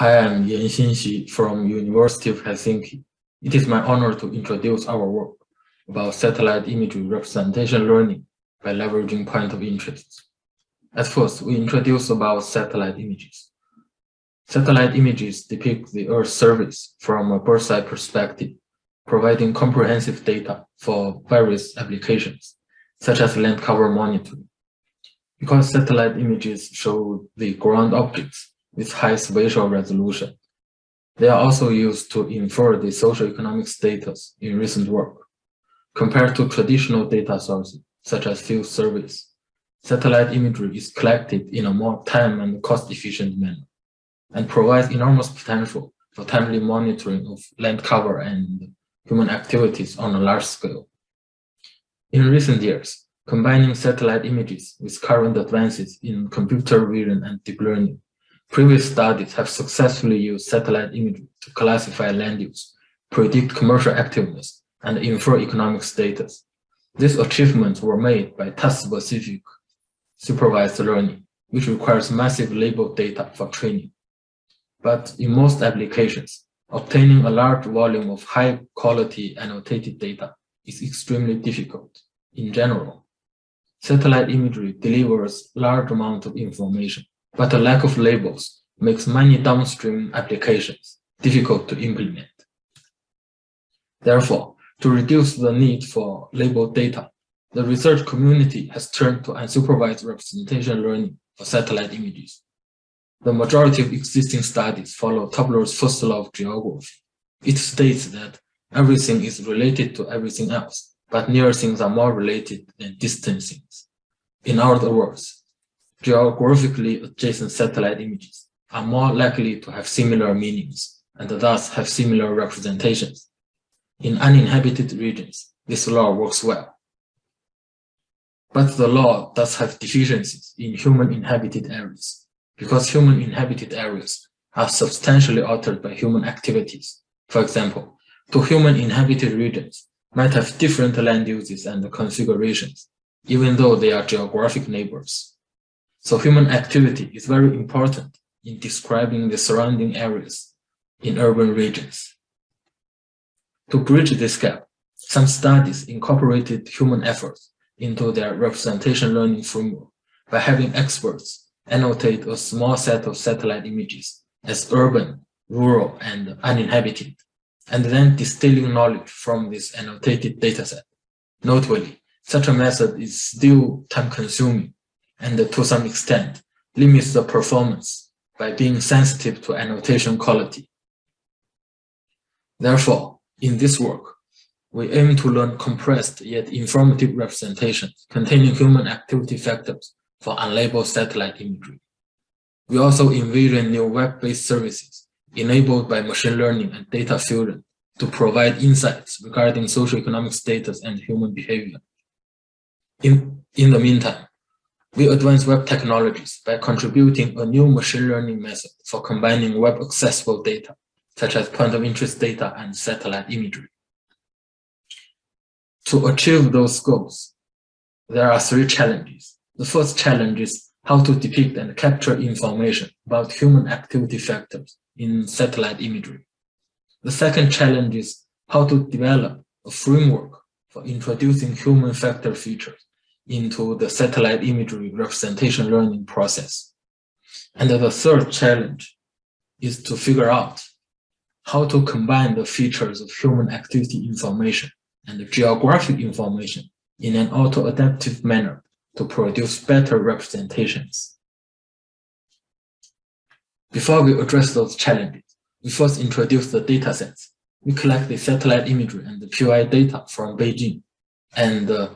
I am Yanxin Xi from University of Helsinki. It is my honor to introduce our work about satellite imagery representation learning by leveraging point of interest. At first, we introduce about satellite images. Satellite images depict the Earth's surface from a bird's eye perspective, providing comprehensive data for various applications, such as land cover monitoring. Because satellite images show the ground objects with high spatial resolution, they are also used to infer the socio-economic status in recent work. Compared to traditional data sources, such as field surveys, satellite imagery is collected in a more time and cost-efficient manner and provides enormous potential for timely monitoring of land cover and human activities on a large scale. In recent years, combining satellite images with current advances in computer vision and deep learning, previous studies have successfully used satellite imagery to classify land use, predict commercial activeness, and infer economic status. These achievements were made by task-specific supervised learning, which requires massive labeled data for training. But in most applications, obtaining a large volume of high quality annotated data is extremely difficult. In general, satellite imagery delivers large amounts of information, but a lack of labels makes many downstream applications difficult to implement. Therefore, to reduce the need for labeled data, the research community has turned to unsupervised representation learning for satellite images. The majority of existing studies follow Tobler's first law of geography. It states that everything is related to everything else, but near things are more related than distant things. In other words, geographically adjacent satellite images are more likely to have similar meanings and thus have similar representations. In uninhabited regions, this law works well. But the law does have deficiencies in human inhabited areas because human inhabited areas are substantially altered by human activities. For example, two human inhabited regions might have different land uses and configurations, even though they are geographic neighbors. So human activity is very important in describing the surrounding areas in urban regions. To bridge this gap, some studies incorporated human efforts into their representation learning framework by having experts annotate a small set of satellite images as urban, rural, and uninhabited, and then distilling knowledge from this annotated dataset. Notably, such a method is still time-consuming and to some extent limits the performance by being sensitive to annotation quality. Therefore, in this work, we aim to learn compressed yet informative representations containing human activity factors for unlabeled satellite imagery. We also envision new web-based services enabled by machine learning and data fusion to provide insights regarding socioeconomic status and human behavior. In, in the meantime, we advance web technologies by contributing a new machine learning method for combining web accessible data, such as point of interest data and satellite imagery. To achieve those goals, there are three challenges. The first challenge is how to depict and capture information about human activity factors in satellite imagery. The second challenge is how to develop a framework for introducing human factor features into the satellite imagery representation learning process. And the third challenge is to figure out how to combine the features of human activity information and geographic information in an auto-adaptive manner to produce better representations. Before we address those challenges, we first introduce the datasets. We collect the satellite imagery and the POI data from Beijing and uh,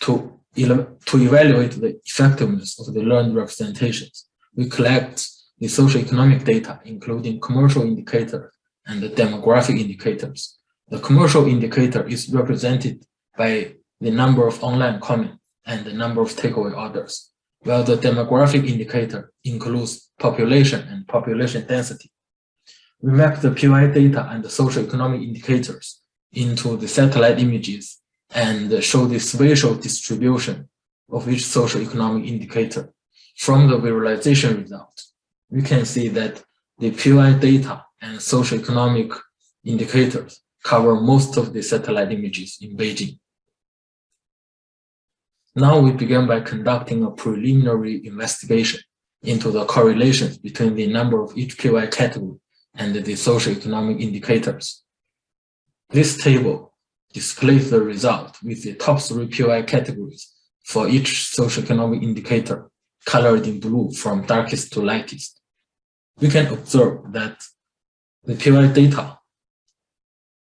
to, to evaluate the effectiveness of the learned representations. We collect the socioeconomic data, including commercial indicators and the demographic indicators. The commercial indicator is represented by the number of online comments and the number of takeaway orders, while the demographic indicator includes population and population density. We map the POI data and the socioeconomic indicators into the satellite images and show the spatial distribution of each socioeconomic indicator. From the visualization result, we can see that the POI data and socioeconomic indicators cover most of the satellite images in Beijing. Now we begin by conducting a preliminary investigation into the correlations between the number of each POI category and the socioeconomic indicators. This table displays the result with the top three POI categories for each socioeconomic indicator colored in blue from darkest to lightest. We can observe that the POI data,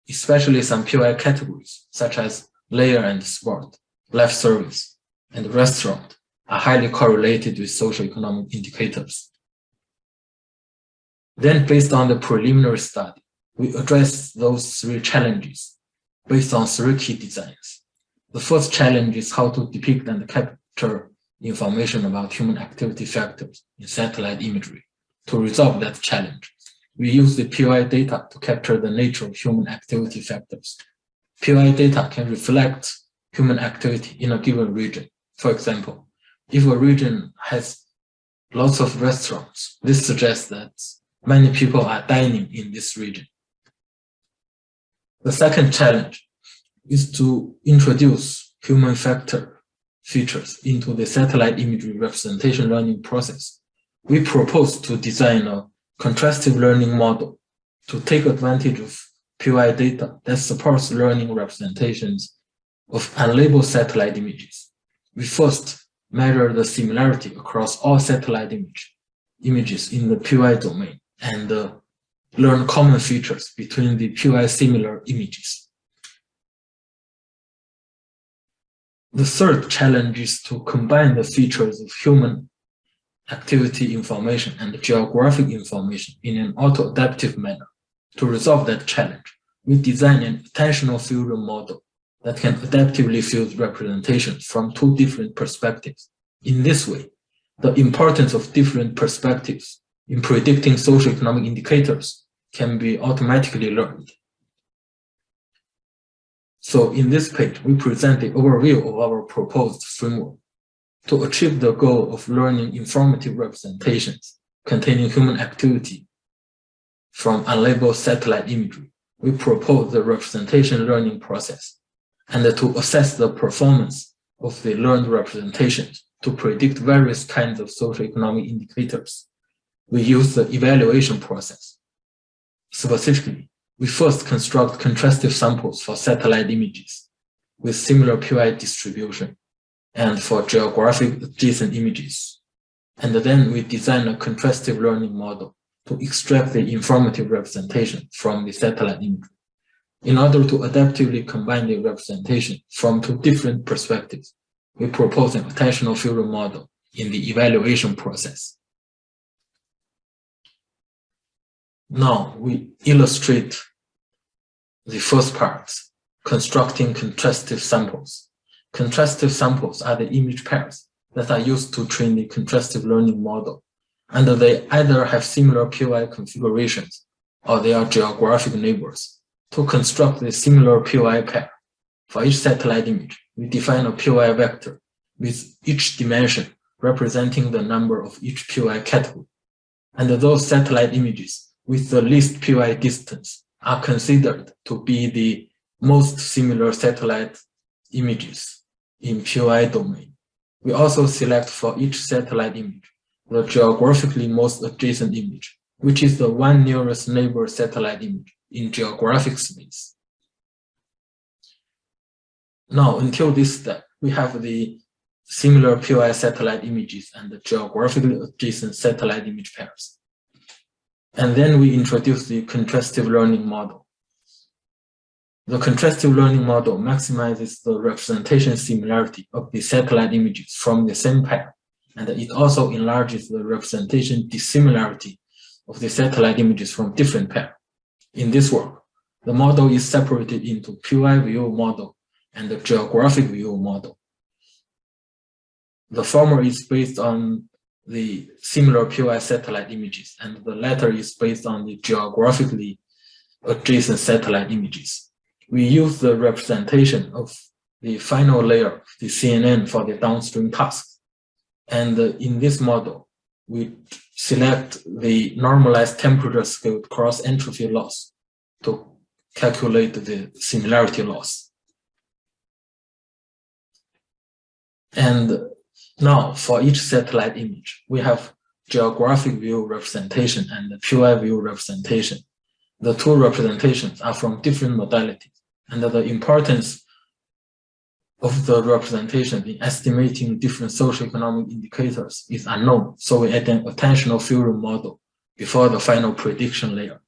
especially some POI categories such as leisure and sport, life service, and restaurant are highly correlated with socioeconomic indicators. Then based on the preliminary study, we address those three challenges based on three key designs. The first challenge is how to depict and capture information about human activity factors in satellite imagery. To resolve that challenge, we use the POI data to capture the nature of human activity factors. POI data can reflect human activity in a given region. For example, if a region has lots of restaurants, this suggests that many people are dining in this region. The second challenge is to introduce human factor features into the satellite imagery representation learning process. We propose to design a contrastive learning model to take advantage of POI data that supports learning representations of unlabeled satellite images. We first measure the similarity across all satellite image, images in the POI domain and uh, learn common features between the POI similar images. The third challenge is to combine the features of human activity information and geographic information in an auto-adaptive manner. To resolve that challenge, we design an attentional fusion model that can adaptively fuse representations from two different perspectives. In this way, the importance of different perspectives in predicting socioeconomic indicators can be automatically learned. So in this page, we present the overview of our proposed framework. To achieve the goal of learning informative representations containing human activity from unlabeled satellite imagery, we propose the representation learning process and to assess the performance of the learned representations to predict various kinds of socioeconomic indicators. We use the evaluation process. Specifically, we first construct contrastive samples for satellite images with similar POI distribution and for geographic adjacent images. And then we design a contrastive learning model to extract the informative representation from the satellite image in order to adaptively combine the representation from two different perspectives, we propose an attentional fusion model in the evaluation process. Now we illustrate the first part, constructing contrastive samples. Contrastive samples are the image pairs that are used to train the contrastive learning model, and they either have similar POI configurations or they are geographic neighbors to construct the similar POI pair. For each satellite image, we define a POI vector with each dimension representing the number of each POI category. And those satellite images with the least POI distance are considered to be the most similar satellite images in POI domain. We also select for each satellite image the geographically most adjacent image, which is the one nearest neighbor satellite image in geographic space. Now, until this step, we have the similar POI satellite images and the geographically adjacent satellite image pairs. And then we introduce the contrastive learning model. The contrastive learning model maximizes the representation similarity of the satellite images from the same pair, and it also enlarges the representation dissimilarity of the satellite images from different pair. In this work, the model is separated into POI view model and the geographic view model. The former is based on the similar POI satellite images, and the latter is based on the geographically adjacent satellite images. We use the representation of the final layer, the CNN, for the downstream tasks. And uh, in this model, we select the normalized temperature scaled cross entropy loss to calculate the similarity loss. And now for each satellite image, we have geographic view representation and POI view representation. The two representations are from different modalities, and the importance of the representation in estimating different socioeconomic indicators is unknown, so we add an attentional theorem model before the final prediction layer.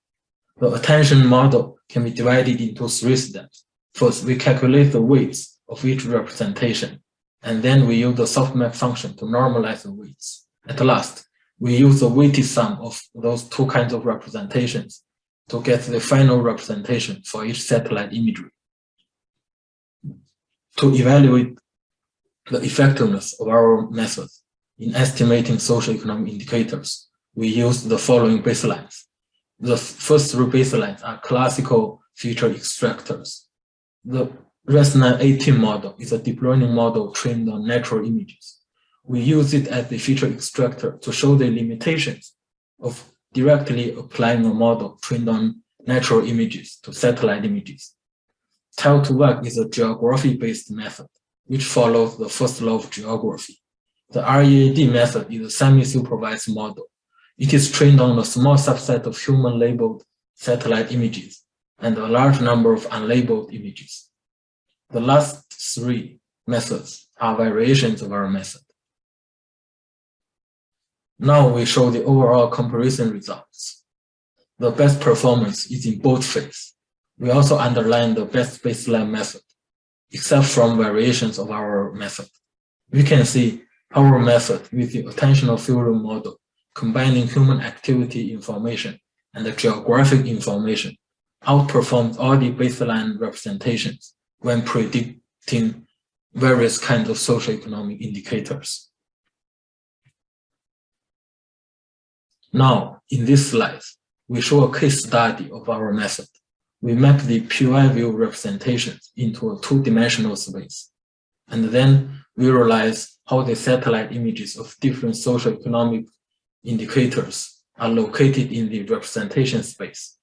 The attention model can be divided into three steps. First, we calculate the weights of each representation, and then we use the softmax function to normalize the weights. At last, we use the weighted sum of those two kinds of representations to get the final representation for each satellite imagery. To evaluate the effectiveness of our method in estimating socioeconomic indicators, we use the following baselines. The first three baselines are classical feature extractors. The ResNet 18 model is a deep learning model trained on natural images. We use it as a feature extractor to show the limitations of directly applying a model trained on natural images to satellite images. Tile2Vec is a geography-based method, which follows the first law of geography. The READ method is a semi-supervised model. It is trained on a small subset of human-labeled satellite images and a large number of unlabeled images. The last three methods are variations of our method. Now we show the overall comparison results. The best performance is in both phase. We also underline the best baseline method, except from variations of our method. We can see our method with the attentional theorem model, combining human activity information and the geographic information, outperforms all the baseline representations when predicting various kinds of socioeconomic indicators. Now, in this slide, we show a case study of our method. We map the POI view representations into a two-dimensional space, and then visualize how the satellite images of different socioeconomic indicators are located in the representation space.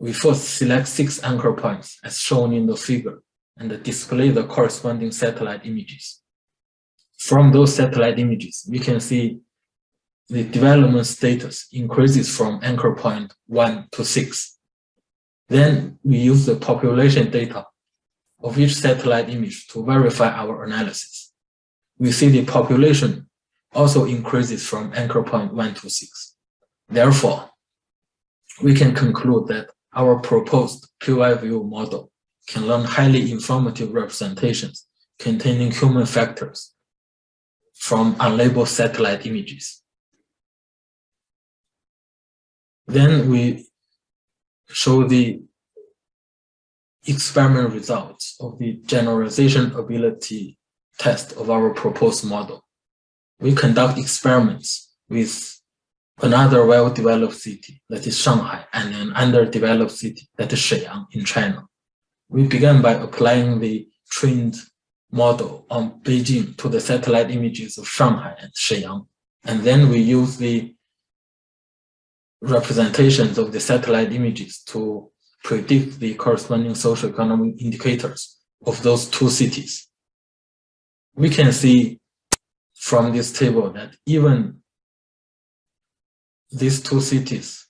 We first select six anchor points as shown in the figure and display the corresponding satellite images. From those satellite images, we can see the development status increases from anchor point 1 to 6. Then we use the population data of each satellite image to verify our analysis. We see the population also increases from anchor point 1 to 6. Therefore, we can conclude that our proposed POI view model can learn highly informative representations containing human factors from unlabeled satellite images. Then we show the experiment results of the generalization ability test of our proposed model. We conduct experiments with another well-developed city, that is Shanghai, and an underdeveloped city, that is Shenyang in China. We began by applying the trained model on Beijing to the satellite images of Shanghai and Shenyang. And then we use the representations of the satellite images to predict the corresponding socioeconomic indicators of those two cities. We can see from this table that even these two cities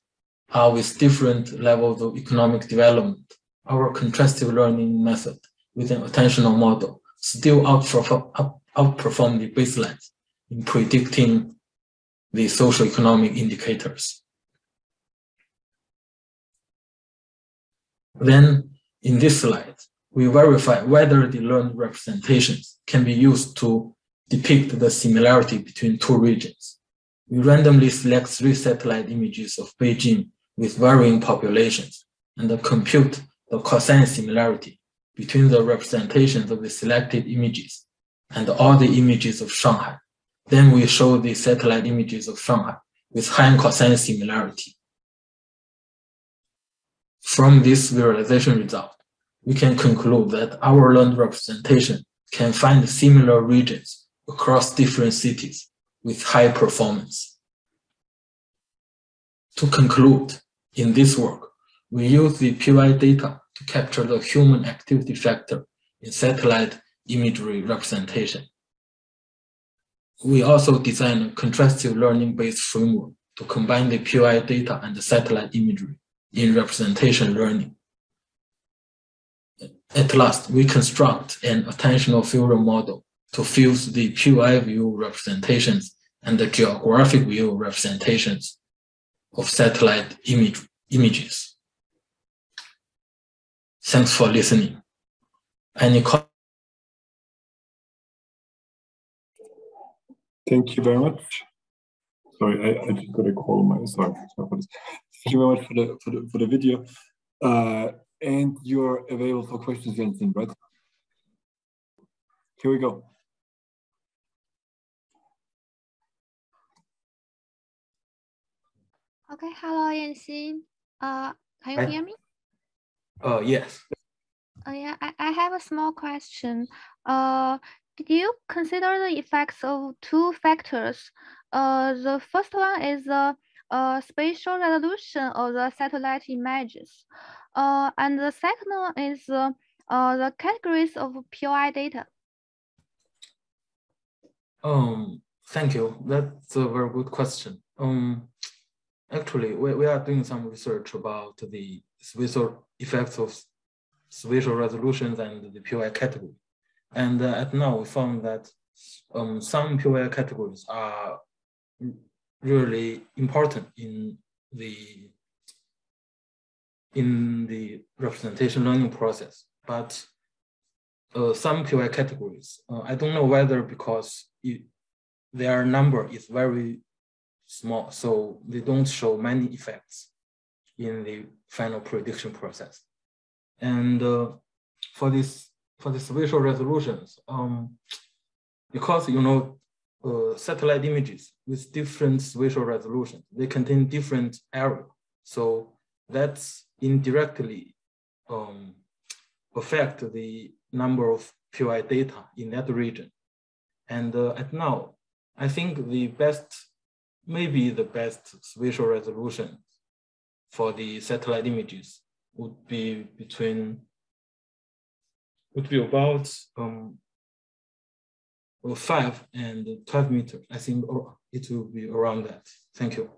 are with different levels of economic development. Our contrastive learning method with an attentional model still outperform, the baseline in predicting the socioeconomic indicators. Then in this slide, we verify whether the learned representations can be used to depict the similarity between two regions. We randomly select three satellite images of Beijing with varying populations and compute the cosine similarity between the representations of the selected images and all the images of Shanghai. Then we show the satellite images of Shanghai with high cosine similarity. From this visualization result, we can conclude that our learned representation can find similar regions across different cities with high performance. to conclude, in this work, we use the POI data to capture the human activity factor in satellite imagery representation. We also design a contrastive learning-based framework to combine the POI data and the satellite imagery in representation learning. At last, we construct an attentional fusion model to fuse the POI view representations and the geographic view representations of satellite image, images. Thanks for listening. Any Thank you very much. Sorry, I, I just got a call. My sorry, sorry for this. Thank you very much for the for the for the video. Uh, and you're available for questions, Jensen, right? Here we go. Okay, hello, Yanxin. Uh, can you hear me? Uh, yes. Uh, yeah, I, I have a small question. Uh, did you consider the effects of two factors? Uh, the first one is the uh, spatial resolution of the satellite images. Uh, and the second one is uh, uh, the categories of POI data. Um, thank you. That's a very good question. Um, actually, we, we are doing some research about the spatial effects of spatial resolutions and the POI category. And uh, at now, we found that um, some POI categories are really important in the in the representation learning process. But uh, some POI categories, uh, I don't know whether because it, their number is very small, so they don't show many effects in the final prediction process. And uh, for this, for the spatial resolutions, um, because you know uh, satellite images with different spatial resolutions, they contain different error. So that's indirectly um, affect the number of POI data in that region. And uh, at now, I think the best, maybe the best spatial resolution for the satellite images would be between, would be about um, five and 12 meters. I think it will be around that. Thank you.